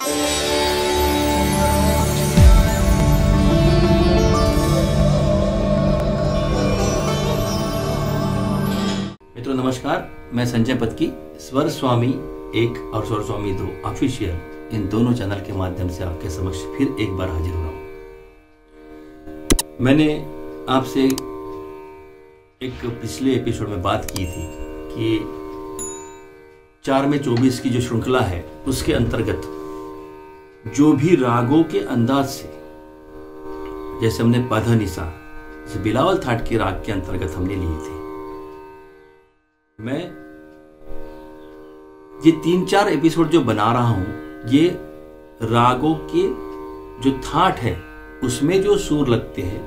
मित्रों, नमस्कार। मैं संजय पत्की, स्वर स्वामी एक और स्वर स्वामी दो ऑफिशियल इन दोनों चैनल के माध्यम से आपके समक्ष फिर एक बार हाजिर हुआ मैंने आपसे एक पिछले एपिसोड में बात की थी कि चार में चौबीस की जो श्रृंखला है, उसके अंतर्गत जो भी रागों के अंदाज से, जैसे हमने पधा निशा बिलावल थाट के राग के अंतर्गत हमने लिए थे। मैं ये तीन चार एपिसोड जो बना रहा हूँ, ये रागों के जो थाट है, उसमें जो सुर लगते हैं,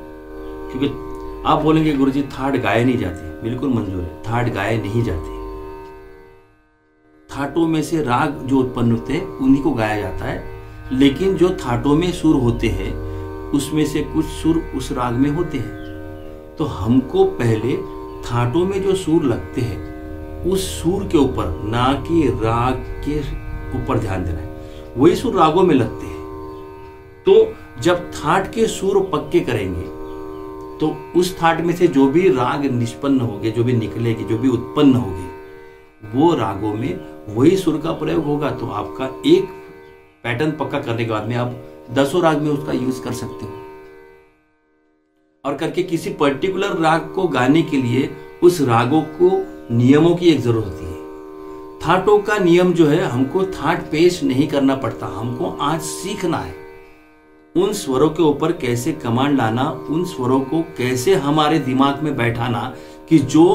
क्योंकि आप बोलेंगे गुरु जी थाट गाए नहीं जाते। बिल्कुल मंजूर है, थाट गाए नहीं जाते। थाटों में से राग जो उत्पन्न होते हैं, उन्हीं को गाया जाता है। लेकिन जो थाटों में सुर होते हैं, उसमें से कुछ सुर उस राग में होते हैं। तो हमको पहले थाटों में जो सुर लगते हैं, उस सुर के ऊपर, ना कि राग के ऊपर ध्यान देना है। वही सुर रागों में लगते हैं। तो जब थाट के सुर पक्के करेंगे तो उस थाट में से जो भी राग निष्पन्न होंगे, जो भी निकलेगी, जो भी उत्पन्न होगी, वो रागों में वही सुर का प्रयोग होगा। तो आपका एक पैटर्न पक्का करने के बाद में आप दसों राग में उसका यूज़ कर सकते हो। और करके किसी पर्टिकुलर राग को गाने के लिए उस रागों को नियमों की एक ज़रूरत होती है। थाटों का नियम जो है, हमको थाट पेश नहीं करना पड़ता, हमको आज सीखना है। उन स्वरों के ऊपर कैसे कमांड लाना, उन स्वरों को कैसे हमारे दिमाग में बैठाना कि जो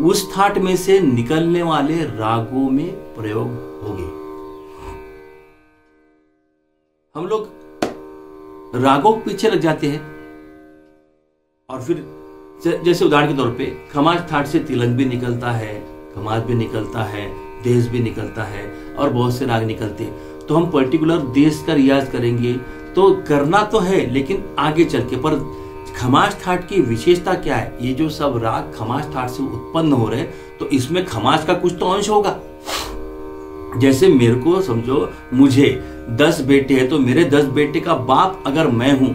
उस थाट में से निकलने वाले रागों में प्रयोग होंगे। हम लोग रागों के पीछे लग जाते हैं। और फिर जैसे उदाहरण के तौर पे, खमाज थाट से तिलंग भी निकलता है, खमाज भी निकलता है, देश भी निकलता है, और बहुत से राग निकलते हैं। तो हम पर्टिकुलर देश का रियाज करेंगे तो करना तो है, लेकिन आगे चल के, पर खमाज ठाट की विशेषता क्या है? ये जो सब राग खमाज ठाट से उत्पन्न हो रहे तो इसमें खमाज का कुछ तो अंश होगा। जैसे मेरे को समझो, मुझे दस बेटे हैं तो मेरे दस बेटे का बाप अगर मैं हूँ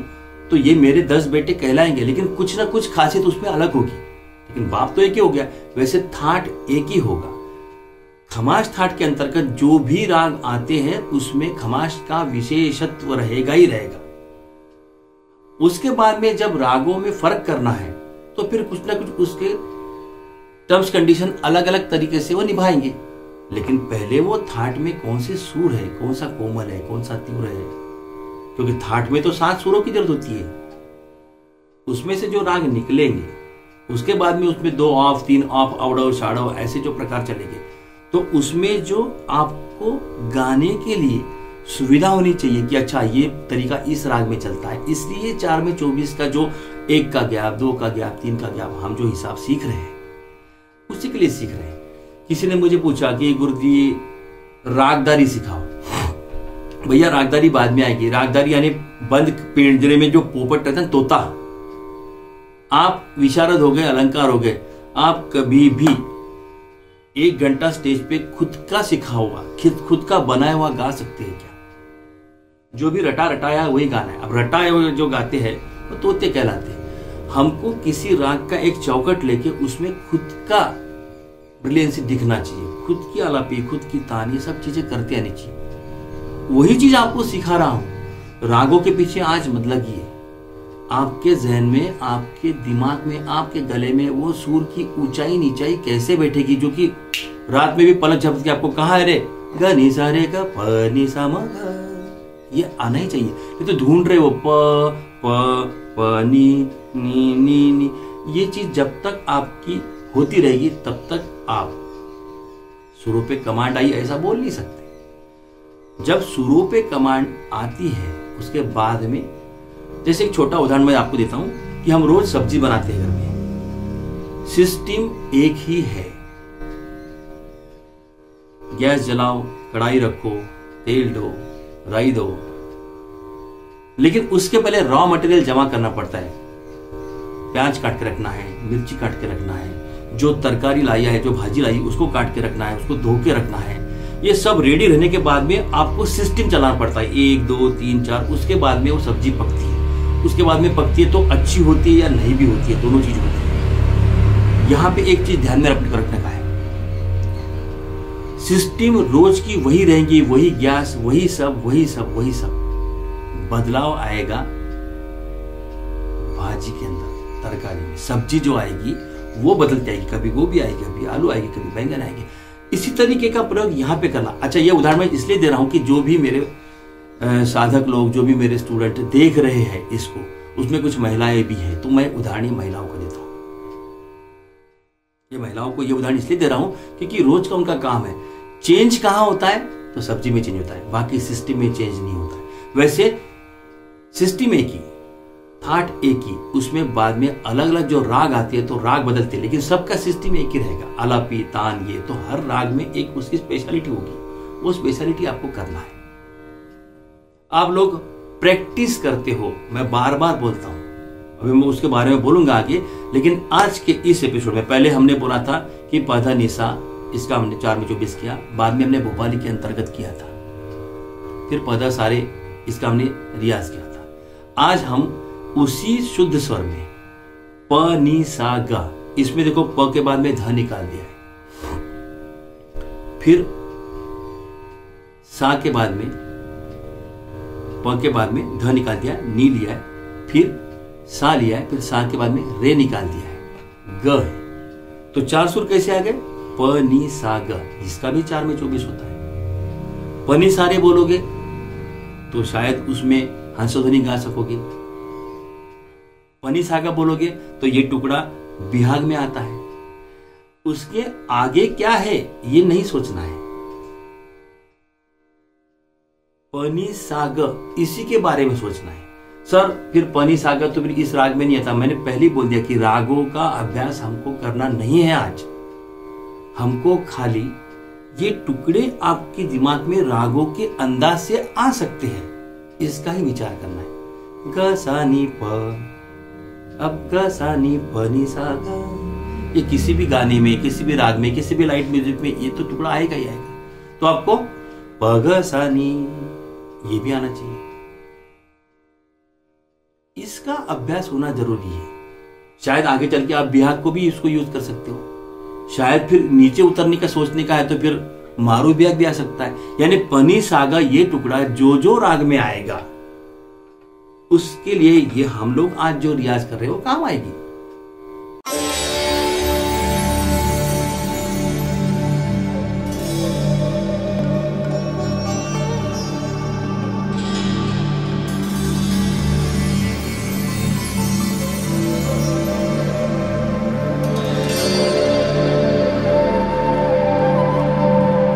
तो ये मेरे दस बेटे कहलाएँगे, लेकिन कुछ ना कुछ खासियत उसमें अलग होगी। लेकिन बाप तो एक ही हो गया, वैसे थाट एक ही होगा। खमाश थाट के अंतर्गत जो भी राग आते हैं, उसमें खमाश का विशेषत्व रहेगा ही रहेगा। उसके बाद में जब रागों में फ़र्क करना है तो फिर कुछ ना कुछ उसके टर्म्स कंडीशन अलग अलग तरीके से वो निभाएँगे। लेकिन पहले वो थाट में कौन से सुर है, कौन सा कोमल है, कौन सा तीव्र है? क्योंकि थाट में तो सात सुरों की ज़रूरत होती है। उसमें से जो राग निकलेंगे, उसके बाद में उसमें दो ऑफ़, तीन ऑफ़ अवडव शाड़व ऐसे जो प्रकार चलेंगे तो उसमें जो आपको गाने के लिए सुविधा होनी चाहिए कि अच्छा ये तरीका इस राग में चलता है, इसलिए चार में चौबीस का जो एक का गैप, दो का गैप, तीन का गैप हम जो हिसाब सीख रहे हैं, उसी के लिए सीख रहे हैं। किसी ने मुझे पूछा कि गुरु जी, रागदारी सिखाओ। भैया, रागदारी बाद में आएगी। रागदारी यानी बंद पिंजरे में जो पोपट रहता है, तोता। आप विशारद हो गए, अलंकार हो गए। आप कभी भी एक घंटा स्टेज पे खुद का सिखा हुआ, खुद खुद का बनाया हुआ गा सकते हैं क्या? जो भी रटा रटाया वही गाना है। अब रटाए हुए जो गाते हैं, वो तो तोते कहलाते हैं। हमको किसी राग का एक चौकट लेके उसमें खुद का ब्रिलियंसी दिखना चाहिए। खुद की आलापी, खुद की तान, ये सब चीज़ें करते आनी चाहिए। वही चीज़ आपको सिखा रहा हूँ। रागों के पीछे आज मत लगिए। आपके जहन में, आपके दिमाग में, आपके गले में वो सुर की ऊंचाई, नीचाई कैसे बैठेगी जो कि रात में भी पलक झपक के आपको कहा है रे गनी सारे का पनी ये आना ही चाहिए। ये तो ढूंढ रहे वो प प प नी नी नी नी। ये चीज़ जब तक आपकी होती रहेगी तब तक आप सुरों पे कमांड आई, ऐसा बोल नहीं सकते। जब शुरू पे कमांड आती है, उसके बाद में, जैसे एक छोटा उदाहरण मैं आपको देता हूँ कि हम रोज सब्ज़ी बनाते हैं घर में। सिस्टम एक ही है। गैस जलाओ, कढ़ाई रखो, तेल दो, राई दो। लेकिन उसके पहले रॉ मटेरियल जमा करना पड़ता है। प्याज काट के रखना है, मिर्ची काट के रखना है जो तरकारी लाई है, जो भाजी लाई, उसको काट के रखना है, उसको धो के रखना है। ये सब रेडी रहने के बाद में आपको सिस्टम चलाना पड़ता है। एक, दो, तीन, चार, उसके बाद में वो सब्ज़ी पकती है। उसके बाद में पकती है तो अच्छी होती है या नहीं भी होती है, दोनों चीज़ होती है। यहाँ पे एक चीज़ ध्यान में रखने का है। सिस्टम रोज की वही रहेंगी, वही गैस वही सब वही सब वही सब। बदलाव आएगा भाजी के अंदर, तरकारी में। सब्ज़ी जो आएगी वो बदलती आएगी कभी गोभी आएगी, कभी आलू आएगी, कभी बैंगन आएगी। इसी तरीके का प्रयोग यहाँ पे करना। अच्छा ये उदाहरण मैं इसलिए दे रहा हूँ कि जो भी मेरे साधक लोग, जो भी मेरे स्टूडेंट देख रहे हैं इसको, उसमें कुछ महिलाएँ भी हैं तो मैं उदाहरण महिलाओं को देता हूँ। ये महिलाओं को ये उदाहरण इसलिए दे रहा हूँ क्योंकि रोज का उनका काम है। चेंज कहाँ होता है? तो सब्ज़ी में चेंज होता है। बाकी सिस्टम में चेंज नहीं होता वैसे सिस्टम एक ही थाट एक ही, उसमें बाद में अलग अलग जो राग आती है तो राग बदलते हैं, लेकिन सबका सिस्टम एक ही रहेगा। अलापी, तान, ये तो हर राग में एक उसकी स्पेशलिटी होगी। वो स्पेशलिटी आपको करना है। आप लोग प्रैक्टिस करते हो, मैं बार बार बोलता हूँ। अभी मैं उसके बारे में बोलूँगा आगे, लेकिन आज के इस एपिसोड में, पहले हमने बोला था कि पौधा निशा, इसका हमने चार में चौबीस किया, बाद में हमने भोपाली के अंतर्गत किया था। फिर पौधा सारे, इसका हमने रियाज किया था। आज हम उसी शुद्ध स्वर में, प, नी, सा, ग। इसमें देखो, प के बाद में ध निकाल दिया है। फिर सा के बाद में, प के बाद में ध निकाल दिया नी लिया है। फिर सा लिया है, फिर सा के बाद में रे निकाल दिया है। ग है। तो चार सुर कैसे आ गए? प, नी, सा, ग। जिसका भी चार में चौबीस होता है। पनी सारे बोलोगे तो शायद उसमें हंसध्वनि गा सकोगे। पनी सागा बोलोगे तो ये टुकड़ा बिहाग में आता है। उसके आगे क्या है, ये नहीं सोचना है। पनी साग, इसी के बारे में सोचना है। सर, फिर पनी सागर तो फिर इस राग में नहीं आता। मैंने पहले बोल दिया कि रागों का अभ्यास हमको करना नहीं है आज। हमको खाली ये टुकड़े आपके दिमाग में रागों के अंदाज से आ सकते हैं। इसका ही विचार करना है। ग सा नी अब ग सा नी प नी सा ग। ये किसी भी गाने में, किसी भी राग में, किसी भी लाइट म्यूज़िक में ये तो टुकड़ा आएगा ही आएगा। तो आपको प ग सा नी, ये भी आना चाहिए। इसका अभ्यास होना ज़रूरी है। शायद आगे चल के आप बिहार को भी इसको यूज़ कर सकते हो। शायद फिर नीचे उतरने का सोचने का है तो फिर मारू बिहाग भी आ सकता है। यानी पनी सागा ये टुकड़ा जो जो राग में आएगा। उसके लिए ये हम लोग आज जो रियाज कर रहे हैं वो काम आएगी।